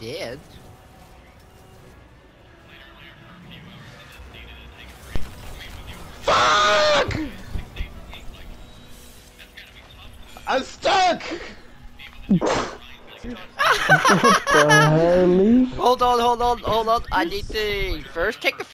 did. Fuck! I'm stuck! Hold on, hold on, hold on. I need to first take the